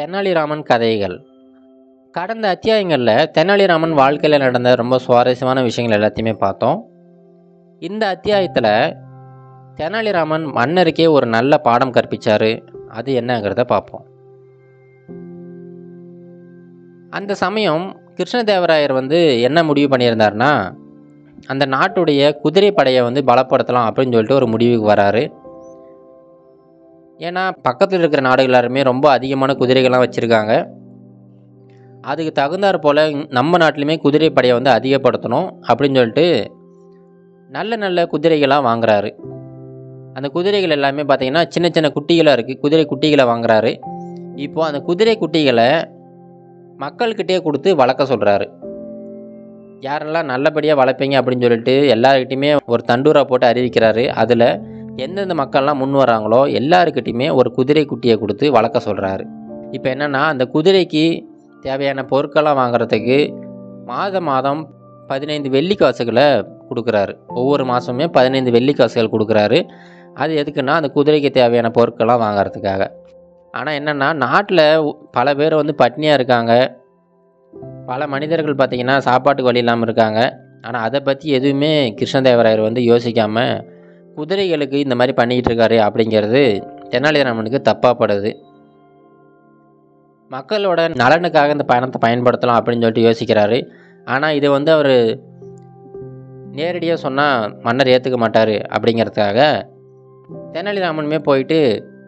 தெனாலிராமன் கதைகள். கடந்த அத்தியாயங்களில் தெனாலிராமன் வாழ்க்கையில் நடந்த ரொம்ப சுவாரஸ்யமான விஷயங்கள் எல்லாத்தையுமே பார்த்தோம். இந்த அத்தியாயத்தில் தெனாலிராமன் மன்னருக்கே ஒரு நல்ல பாடம் கற்பித்தார் அது என்னங்கிறத பார்ப்போம். அந்த சமயம் கிருஷ்ணதேவராயர் வந்து என்ன முடிவு பண்ணியிருந்தாருன்னா அந்த நாட்டுடைய குதிரை படையை வந்து பலப்படுத்தலாம் அப்படின்னு சொல்லிட்டு ஒரு முடிவுக்கு வராரு. ஏன்னா பக்கத்தில் இருக்கிற நாடுகள் எல்லாருமே ரொம்ப அதிகமான குதிரைகள்லாம் வச்சுருக்காங்க. அதுக்கு தகுந்தாற் போல் நம்ம நாட்டிலுமே குதிரை படையை வந்து அதிகப்படுத்தணும் அப்படின்னு சொல்லிட்டு நல்ல நல்ல குதிரைகளாக வாங்குறாரு. அந்த குதிரைகள் எல்லாமே பார்த்தீங்கன்னா சின்ன சின்ன குட்டிகளாக இருக்குது குதிரை குட்டிகளை வாங்குறாரு. இப்போது அந்த குதிரை குட்டிகளை மக்கள்கிட்டே கொடுத்து வளர்க்க சொல்கிறாரு யாரெல்லாம் நல்லபடியாக வளர்ப்பீங்க அப்படின்னு சொல்லிட்டு எல்லாருக்கிட்டையுமே ஒரு தண்டூரா போட்டு அறிவிக்கிறாரு. அதில் எந்தெந்த மக்கள்லாம் முன் வராங்களோ எல்லாருக்கிட்டையுமே ஒரு குதிரை குட்டியை கொடுத்து வளர்க்க சொல்கிறாரு இப்போ என்னென்னா அந்த குதிரைக்கு தேவையான பொருட்கள்லாம் வாங்குறதுக்கு மாதம் மாதம் பதினைந்து வெள்ளி காசுகளை கொடுக்குறாரு. ஒவ்வொரு மாதமுமே பதினைந்து வெள்ளி காசுகள் கொடுக்குறாரு. அது எதுக்குன்னா அந்த குதிரைக்கு தேவையான பொருட்கள்லாம் வாங்குறதுக்காக. ஆனால் என்னென்னா நாட்டில் பல பேர் வந்து பட்னியாக இருக்காங்க. பல மனிதர்கள் பார்த்திங்கன்னா சாப்பாட்டுக்கு வழி இல்லாமல் இருக்காங்க. ஆனால் அதை பற்றி எதுவுமே கிருஷ்ணதேவராயர் வந்து யோசிக்காமல் குதிரைகளுக்கு இந்த மாதிரி பண்ணிக்கிட்டு இருக்காரு அப்படிங்கிறது தெனாலிராமனுக்கு தப்பாகப்படுது மக்களோட நலனுக்காக இந்த பணத்தை பயன்படுத்தலாம் அப்படின்னு சொல்லிட்டு யோசிக்கிறாரு. ஆனால் இது வந்து அவர் நேரடியாக சொன்னால் மன்னர் ஏற்றுக்க மாட்டார் அப்படிங்கிறதுக்காக தெனாலிராமனுமே போயிட்டு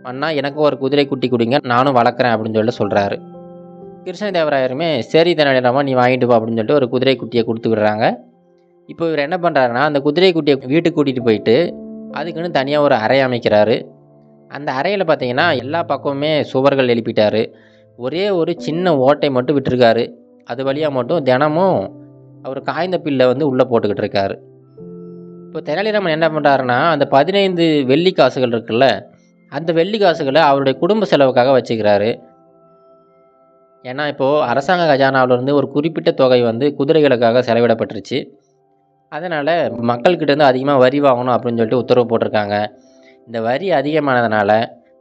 அண்ணா எனக்கு ஒரு குதிரை குட்டி கொடுங்க நானும் வளர்க்குறேன் அப்படின்னு சொல்லிட்டு சொல்கிறாரு கிருஷ்ணதேவராயருமே சரி தெனாலிராமன் நீ வாங்கிட்டு போ அப்படின்னு சொல்லிட்டு ஒரு குதிரை குட்டியை கொடுத்து விடுறாங்க இப்போ இவர் என்ன பண்ணுறாருன்னா அந்த குதிரை குட்டியை வீட்டுக்கு கூட்டிகிட்டு போயிட்டு அதுக்குன்னு தனியாக ஒரு அறை அமைக்கிறாரு. அந்த அறையில் பார்த்தீங்கன்னா எல்லா பக்கமுமே சுவர்கள் எழுப்பிட்டார். ஒரே ஒரு சின்ன ஓட்டை மட்டும் விட்டுருக்காரு. அது வழியாக மட்டும் தினமும் அவர் காய்ந்த பில்லை வந்து உள்ளே போட்டுக்கிட்டு இருக்காரு. இப்போ தெனாலிராமன் என்ன பண்ணுறாருன்னா அந்த பதினைந்து வெள்ளி காசுகள் இருக்குல்ல அந்த வெள்ளி காசுகளை அவருடைய குடும்ப செலவுக்காக வச்சுக்கிறாரு. ஏன்னா இப்போது அரசாங்க கஜானாவிலேருந்து ஒரு குறிப்பிட்ட தொகை வந்து குதிரைகளுக்காக செலவிடப்பட்டுருச்சு. அதனால் மக்கள்கிட்டேருந்து அதிகமாக வரி வாங்கணும் அப்படின்னு சொல்லிட்டு உத்தரவு போட்டிருக்காங்க. இந்த வரி அதிகமானதுனால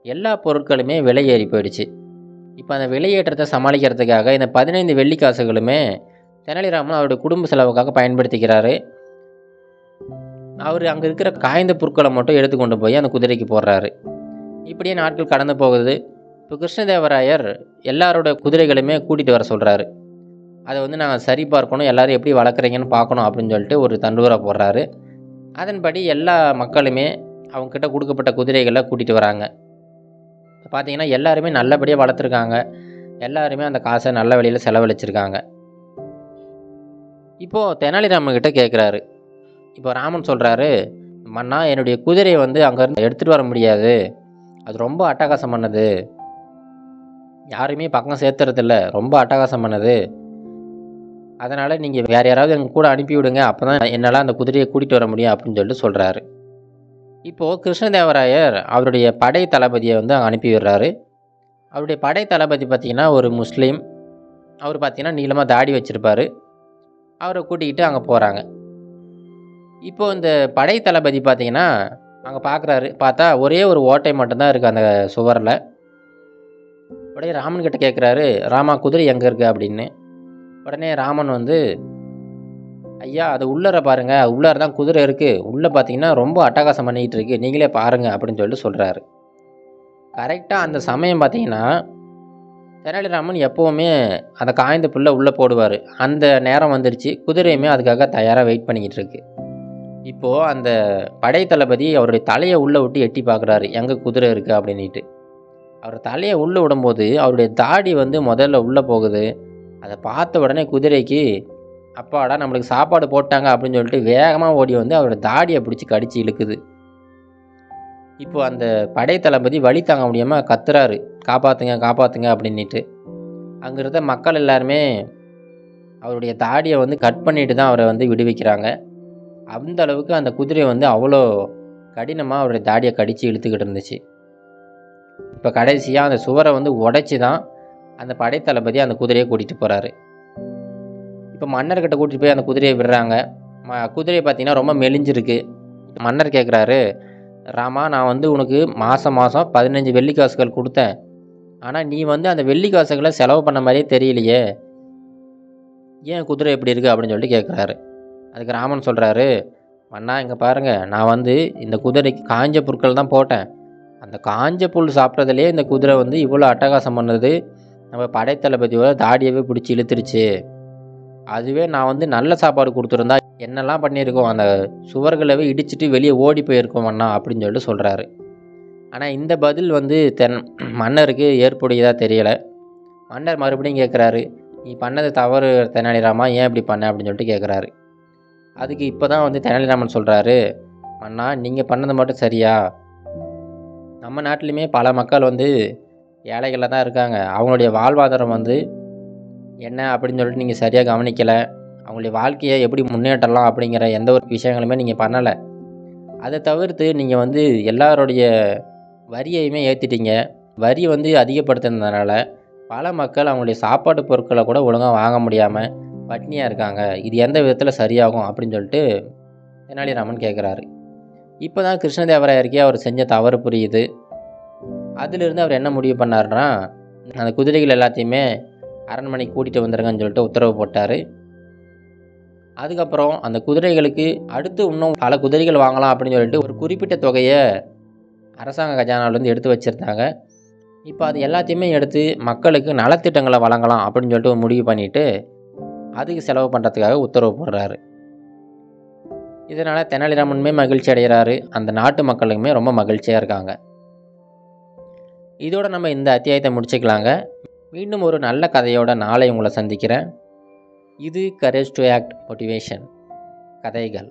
எல்லா பொருட்களுமே விலை ஏறி போயிடுச்சு. இப்போ அந்த விலையேற்றத்தை சமாளிக்கிறதுக்காக இந்த பதினைந்து வெள்ளிக்காசுகளுமே தெனாலிராமன் அவருடைய குடும்ப செலவுக்காக பயன்படுத்திக்கிறாரு. அவர் அங்கே இருக்கிற காய்ந்த பொருட்களை மட்டும் எடுத்து கொண்டு போய் அந்த குதிரைக்கு போடுறாரு. இப்படியே நாட்கள் கடந்து போகுது. இப்போ கிருஷ்ணதேவராயர் எல்லாரோட குதிரைகளுமே கூட்டிகிட்டு வர சொல்கிறாரு அதை வந்து நாங்கள் சரி பார்க்கணும் எல்லோரும் எப்படி வளர்க்குறீங்கன்னு பார்க்கணும் அப்படின்னு சொல்லிட்டு ஒரு தண்டூரா போடுறாரு. அதன்படி எல்லா மக்களுமே அவங்கக்கிட்ட கொடுக்கப்பட்ட குதிரைகளை கூட்டிகிட்டு வராங்க. பார்த்தீங்கன்னா எல்லாருமே நல்லபடியாக வளர்த்துருக்காங்க. எல்லாருமே அந்த காசை நல்ல வழியில் செலவழிச்சிருக்காங்க. இப்போது தெனாலிராமன்கிட்ட கேட்குறாரு இப்போ ராமன் சொல்கிறாரு மன்னா என்னுடைய குதிரையை வந்து அங்கேருந்து எடுத்துகிட்டு வர முடியாது. அது ரொம்ப அட்டகாசம் பண்ணது. யாருமே பக்கம் சேர்த்துறதில்ல. ரொம்ப அட்டகாசம் பண்ணது. அதனால் நீங்கள் வேறு யாராவது எங்கள் கூட அனுப்பி விடுங்க. அப்போ தான் என்னால் அந்த குதிரையை கூட்டிகிட்டு வர முடியும் அப்படின்னு சொல்லிட்டு சொல்கிறாரு இப்போது கிருஷ்ணதேவராயர் அவருடைய படை தளபதியை வந்து அங்கே அனுப்பி விடுறாரு. அவருடைய படை தளபதி பார்த்திங்கன்னா ஒரு முஸ்லீம். அவர் பார்த்திங்கன்னா நீளமாக தாடி வச்சுருப்பார். அவரை கூட்டிக்கிட்டு அங்கே போகிறாங்க இப்போது இந்த படை தளபதி பார்த்திங்கன்னா அங்கே பார்க்குறாரு பார்த்தா ஒரே ஒரு ஓட்டை மட்டும்தான் இருக்குது அந்த சுவரில். உடனே ராமன் கிட்டே கேட்குறாரு ராமா குதிரை எங்கே இருக்குது அப்படின்னு. உடனே ராமன் வந்து ஐயா அது உள்ளர பாருங்க. உள்ளார தான் குதிரை இருக்குது உள்ளே பார்த்தீங்கன்னா ரொம்ப அட்டகாசம் பண்ணிக்கிட்டு இருக்கு. நீங்களே பாருங்க அப்படின்னு சொல்லிட்டு சொல்கிறாரு கரெக்டாக அந்த சமயம் பார்த்தீங்கன்னா தெனாலிராமன் எப்போவுமே அந்த காய்ந்த புல்லை உள்ளே போடுவார். அந்த நேரம் வந்துருச்சு. குதிரையுமே அதுக்காக தயாராக வெயிட் பண்ணிக்கிட்டு இருக்கு. இப்போது அந்த படை தளபதி அவருடைய தலையை உள்ளே விட்டு எட்டி பார்க்குறாரு எங்கே குதிரை இருக்குது அப்படின்ட்டு அவர் தலையை உள்ளே விடும்போது அவருடைய தாடி வந்து முதல்ல உள்ளே போகுது. அதை பார்த்த உடனே குதிரைக்கு அப்பாடா நம்மளுக்கு சாப்பாடு போட்டாங்க அப்படின்னு சொல்லிட்டு வேகமாக ஓடி வந்து அவரோட தாடியை பிடிச்சி கடிச்சு இழுக்குது. இப்போ அந்த படை தளபதி வழி தாங்க முடியாமல் கத்துறாரு. காப்பாற்றுங்க காப்பாற்றுங்க அப்படின்ட்டு அங்கே இருந்த மக்கள் எல்லாருமே அவருடைய தாடியை வந்து கட் பண்ணிட்டு தான் அவரை வந்து விடுவிக்கிறாங்க. அந்த அளவுக்கு அந்த குதிரை வந்து அவ்வளோ கடினமாக அவருடைய தாடியை கடித்து இழுத்துக்கிட்டு இருந்துச்சு. இப்போ கடைசியாக அந்த சுவரை வந்து உடைச்சி தான் அந்த படைத்தளபதி அந்த குதிரையை கூட்டிகிட்டு போகிறாரு இப்போ மன்னர்கிட்ட கூட்டிகிட்டு போய் அந்த குதிரையை விடுறாங்க. ம குதிரையை பார்த்தீங்கன்னா ரொம்ப மெலிஞ்சிருக்கு. மன்னர் கேட்குறாரு ராமா நான் வந்து உனக்கு மாதம் மாதம் பதினஞ்சு வெள்ளி காசுகள் கொடுத்தேன். ஆனால் நீ வந்து அந்த வெள்ளி காசுகளை செலவு பண்ண மாதிரியே தெரியலையே. ஏன் குதிரை எப்படி இருக்குது அப்படின்னு சொல்லிட்டு கேட்குறாரு அதுக்கு ராமன் சொல்கிறாரு மன்னா இங்கே பாருங்கள் நான் வந்து இந்த குதிரைக்கு காஞ்ச புற்கள் தான் போட்டேன். அந்த காஞ்ச புல் சாப்பிட்றதுலேயே இந்த குதிரை வந்து இவ்வளோ அட்டகாசம் பண்ணுது. நம்ம படைத்தளபதியோட தாடியவே பிடிச்சி இழுத்துருச்சு. அதுவே நான் வந்து நல்ல சாப்பாடு கொடுத்துருந்தா என்னெல்லாம் பண்ணியிருக்கோம்? அந்த சுவர்களவே இடிச்சிட்டு வெளியே ஓடி போயிருக்கோம் அண்ணா அப்படின்னு சொல்லிட்டு சொல்கிறாரு ஆனால் இந்த பதில் வந்து தென் மன்னருக்கு ஏற்புடையதாக தெரியலை. மன்னர் மறுபடியும் கேட்குறாரு நீ பண்ணது தவறு தெனாலிராமா ஏன் இப்படி பண்ண? அப்படின்னு சொல்லிட்டு கேட்குறாரு அதுக்கு இப்போ தான் வந்து தெனாலிராமன் சொல்கிறாரு மன்னா நீங்கள் பண்ணது மட்டும் சரியா? நம்ம நாட்டிலையுமே பல மக்கள் வந்து ஏழைகளில் தான் இருக்காங்க. அவங்களுடைய வாழ்வாதாரம் வந்து என்ன அப்படின்னு சொல்லிட்டு நீங்கள் சரியாக கவனிக்கலை. அவங்களுடைய வாழ்க்கையை எப்படி முன்னேற்றலாம் அப்படிங்கிற எந்த ஒரு விஷயங்களுமே நீங்கள் பண்ணலை. அதை தவிர்த்து நீங்கள் வந்து எல்லாருடைய வரியையுமே ஏற்றிட்டீங்க வரி வந்து அதிகப்படுத்தினதுனால பல மக்கள் அவங்களுடைய சாப்பாட்டு பொருட்களை கூட ஒழுங்காக வாங்க முடியாமல் பட்னியாக இருக்காங்க. இது எந்த விதத்தில் சரியாகும் அப்படின்னு சொல்லிட்டு தெனாலிராமன் கேட்குறாரு இப்போ தான் கிருஷ்ணதேவராயருக்கே அவர் செஞ்ச தவறு புரியுது. அதிலிருந்து அவர் என்ன முடிவு பண்ணாருன்னா அந்த குதிரைகள் எல்லாத்தையுமே அரண்மனைக்கு கூட்டிகிட்டு வந்துருங்கன்னு சொல்லிட்டு உத்தரவு போட்டார். அதுக்கப்புறம் அந்த குதிரைகளுக்கு அடுத்து இன்னும் பல குதிரைகள் வாங்கலாம் அப்படின்னு சொல்லிட்டு ஒரு குறிப்பிட்ட தொகையை அரசாங்க கஜானாவிலேருந்து எடுத்து வச்சுருந்தாங்க. இப்போ அது எல்லாத்தையுமே எடுத்து மக்களுக்கு நலத்திட்டங்களை வழங்கலாம் அப்படின்னு சொல்லிட்டு முடிவு பண்ணிவிட்டு அதுக்கு செலவு பண்ணுறதுக்காக உத்தரவு போடுறாரு. இதனால் தெனாலிராமனுமே மகிழ்ச்சி அடைகிறாரு. அந்த நாட்டு மக்களுக்குமே ரொம்ப மகிழ்ச்சியாக இருக்காங்க. இதோட நம்ம இந்த அத்தியாயத்தை முடிச்சுக்கலாங்க. மீண்டும் ஒரு நல்ல கதையோட நாளை உங்களை சந்திக்கிறேன். இது கரேஜ் டு ஆக்ட் மோட்டிவேஷன் கதைகள்.